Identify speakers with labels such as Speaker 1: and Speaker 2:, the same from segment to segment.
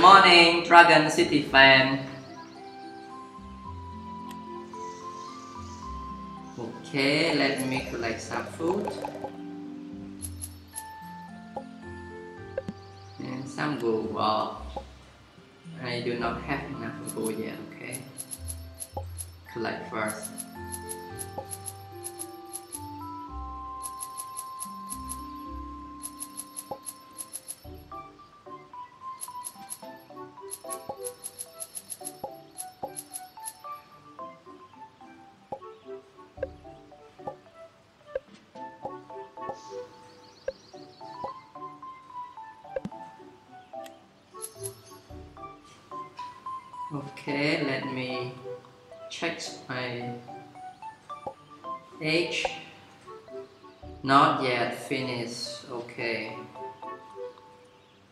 Speaker 1: Good morning, Dragon City fan. Okay, let me collect some food. And some gold. Well, I do not have enough gold yet, okay? Collect first. Okay, let me check my age. Not yet finished. Okay.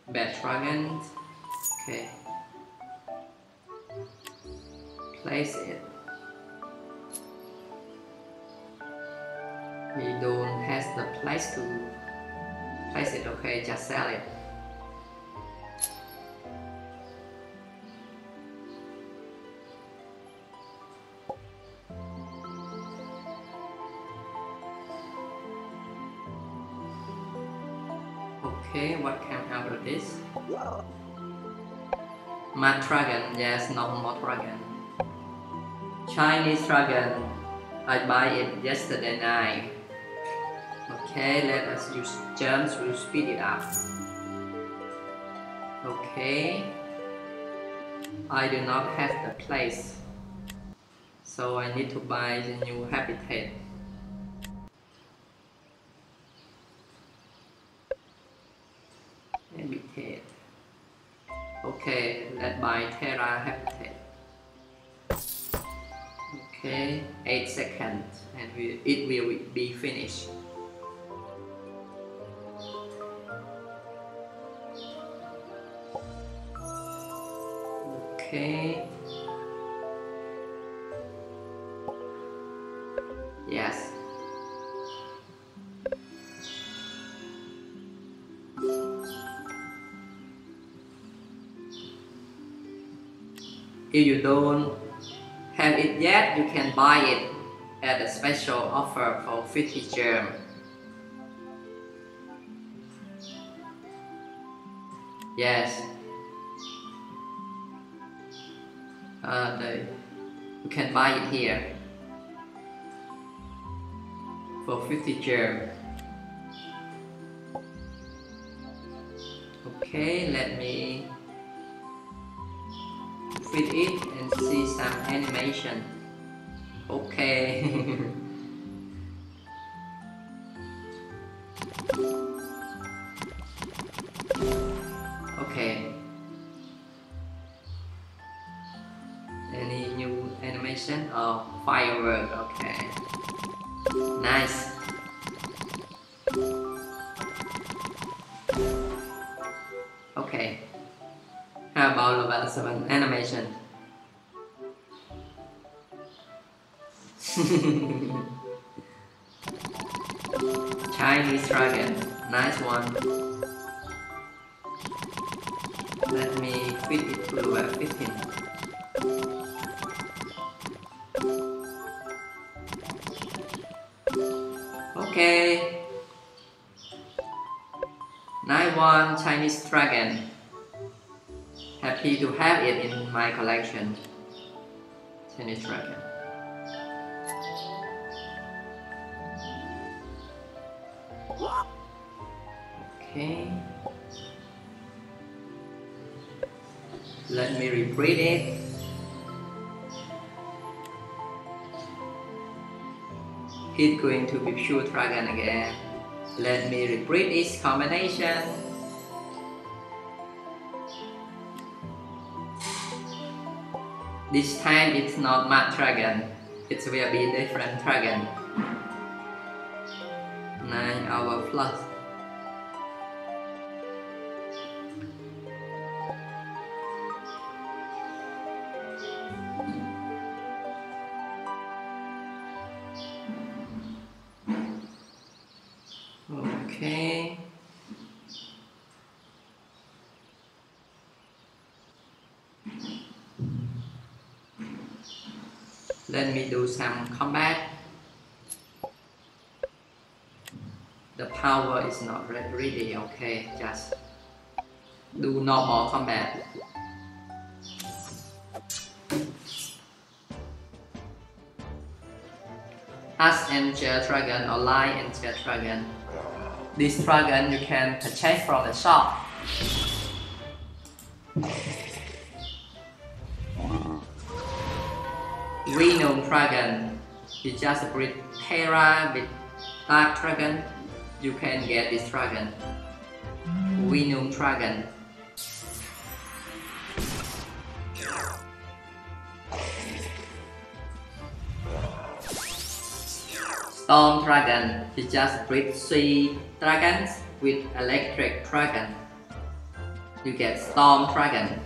Speaker 1: Bad dragon. Okay. Place it. Eh? We don't have the place to place it. Okay, just sell it. Okay, what came out of this? Mad dragon, yes, normal dragon. Chinese dragon, I buy it yesterday night. Okay, let us use germs to speed it up. Okay, I do not have the place, so I need to buy the new habitat. habitat. Okay, let's buy Terra habitat. Okay, 8 seconds and it will be finished. Okay. Yes. If you don't have it yet, you can buy it at a special offer for 50 germ. Yes. Uh, the, you can buy it here for 50 germ. Okay, let me feed it and see some animation. Okay. okay. Any new animation? Oh, firework. Okay. Nice. Okay. About about some animation? Chinese dragon, nice one. Let me fit it to level 15. Okay. Nice one, Chinese dragon. Happy to have it in my collection. Chinese dragon. Okay. Let me repeat it. It's going to be pure dragon again. Let me repeat its combination. This time it's not mad dragon. It will be different dragon. 9 hour plus. Let me do some combat the power is not really okay just do normal combat Ask Angel Dragon or Light Angel Dragon. This dragon you can purchase from the shop. Venom Dragon. You just breed Terra with Dark Dragon. You can get this dragon. Mm. Venom Dragon. Storm Dragon. You just breed three dragons with Electric Dragon. You get Storm Dragon.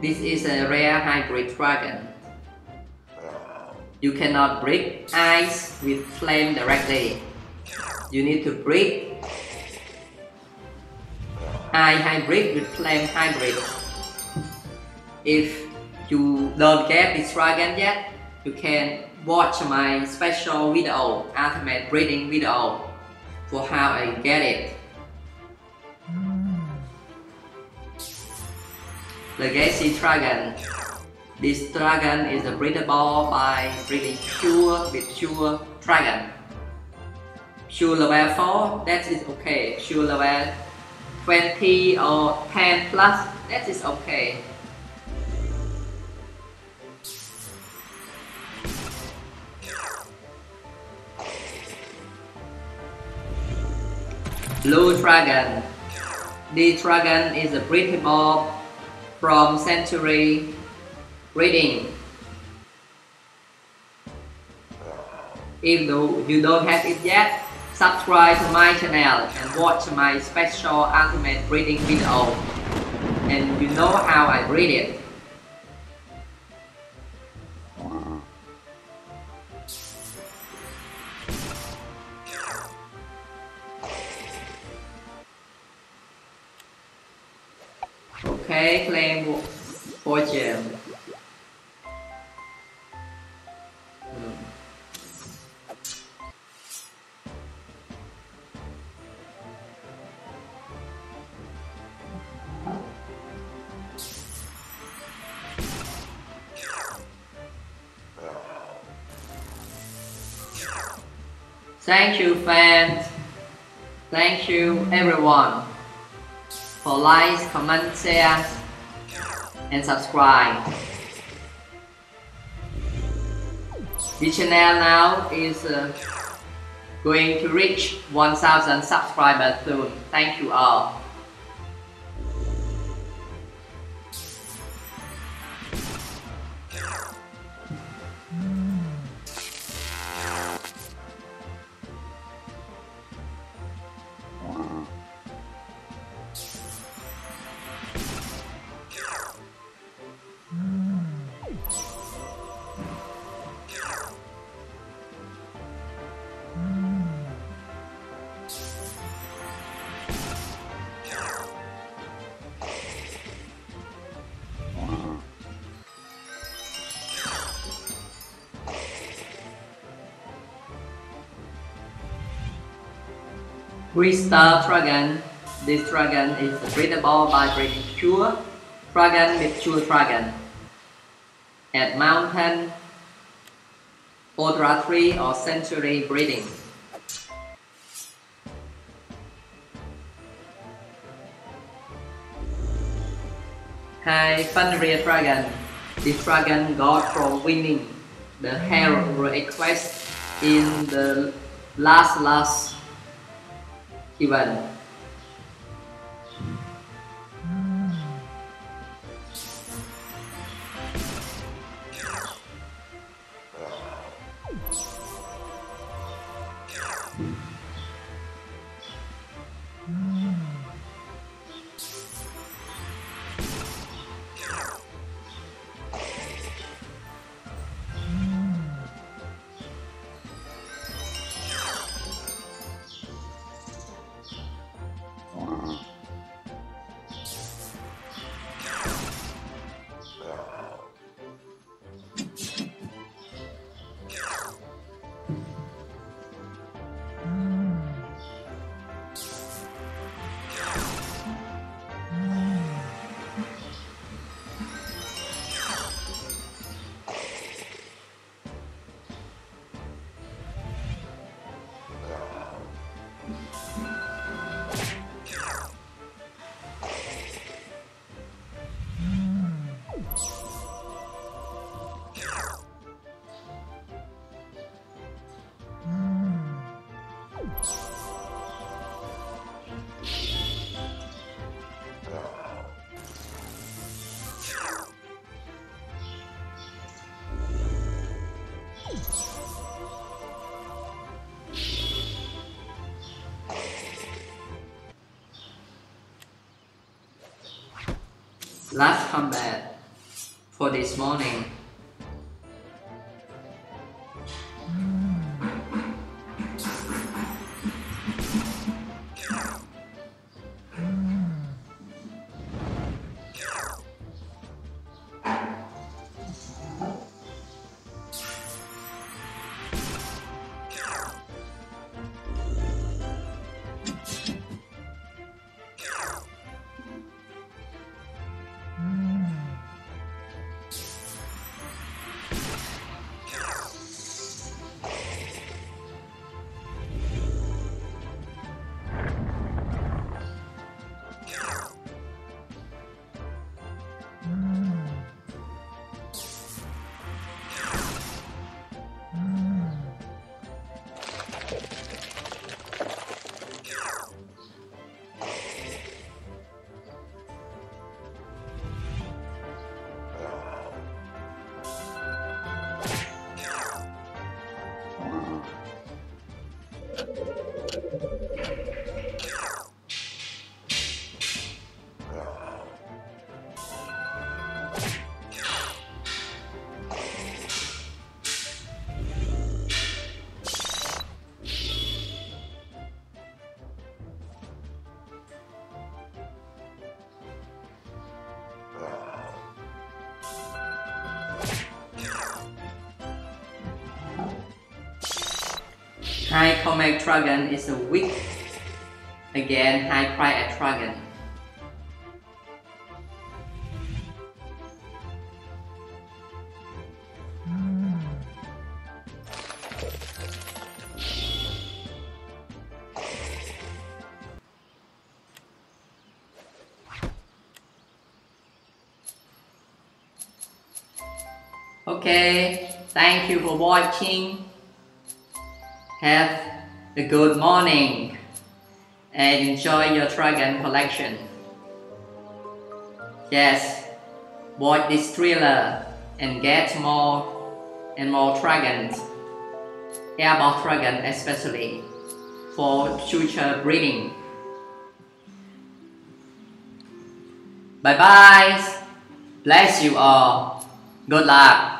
Speaker 1: This is a rare hybrid dragon. You cannot break ice with flame directly. You need to break ice hybrid with flame hybrid. If you don't get this dragon yet, you can watch my special video, ultimate breeding video, for how I get it. Legacy Dragon this dragon is breedable by breeding pure with pure dragon. Pure level 4, that is okay. Pure level 20 or 10 plus, that is okay. Blue Dragon. This dragon is breedable from Sanctuary reading. If you don't have it yet, subscribe to my channel and watch my special ultimate reading video and you know how I read it. Thank you fans. Thank you everyone for likes, comments, shares and subscribe. This channel now is uh, going to reach 1000 subscribers soon. Thank you all. Crystal Dragon. This dragon is breedable by breeding pure dragon with pure dragon. At mountain, Ultra 3 or sanctuary breeding. High Fenrir Dragon. This dragon got from winning the hero quest in the last last ibadah. Last combat for this morning. High Comac Dragon is a weak again High Pride Dragon. Okay, thank you for watching. Have a good morning and enjoy your dragon collection. Yes, watch this thriller and get more and more dragons, airborne dragon especially, for future breeding. Bye bye. Bless you all. Good luck.